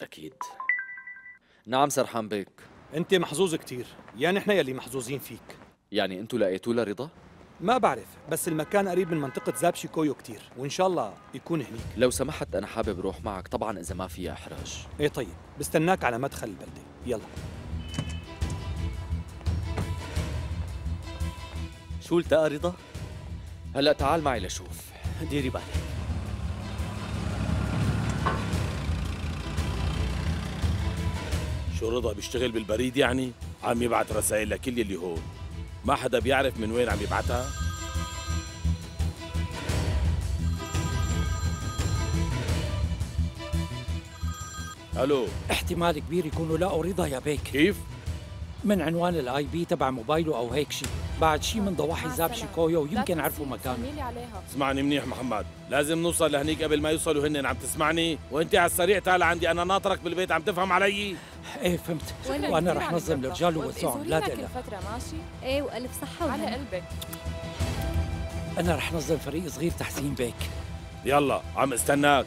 أكيد. نعم سرحان بيك أنت محظوظ كتير. يا نحن يلي محظوظين فيك. يعني أنتوا لقيتوا لها رضا؟ ما بعرف بس المكان قريب من منطقة زابشي كويو كتير وإن شاء الله يكون هنيك. لو سمحت أنا حابب روح معك طبعا إذا ما فيها إحراج. إيه طيب بستناك على مدخل البلدة. يلا. شو التقى رضا؟ هلأ تعال معي لشوف. ديري بالك. شو رضا بيشتغل بالبريد يعني؟ عم يبعت رسائل لكل اللي هون. ما حدا بيعرف من وين عم يبعتها؟ ألو. احتمال كبير يكونوا لاقوا رضا يا بيك. كيف؟ من عنوان ال IP تبع موبايله أو هيك شيء بعد شيء من ضواحي زابشي كويو يمكن عرفوا مكانه. اسمعني منيح محمد. لازم نوصل لهنيك قبل ما يوصلوا هن. عم تسمعني؟ وانت على السريع تعال عندي. أنا ناطرك بالبيت. عم تفهم علي؟ إيه فهمت. وأنا رح نظم الرجال ووزعهم لا تقلق فترة ماشي؟ إيه وألف صحة على قلبك. أنا رح نظم فريق صغير تحسين بيك. يلا عم استناك.